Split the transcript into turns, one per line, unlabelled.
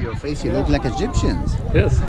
your face, you look like Egyptians.
Yes.